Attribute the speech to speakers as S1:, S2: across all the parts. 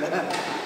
S1: né?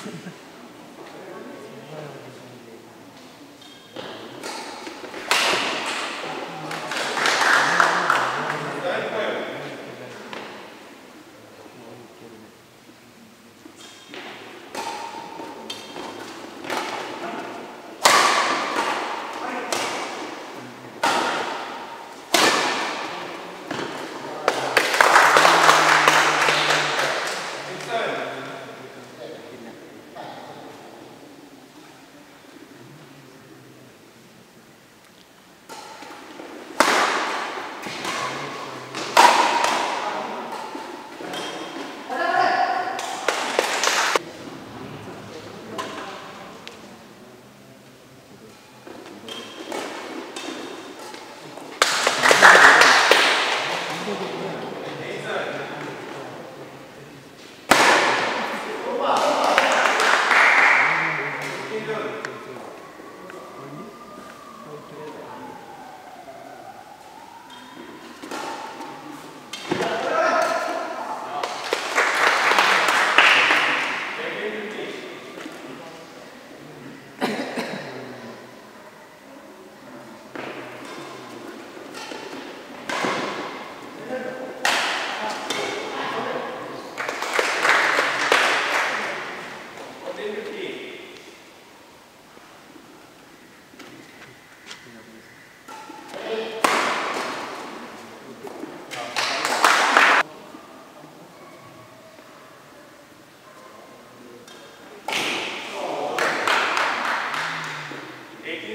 S1: Thank you.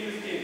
S2: Київський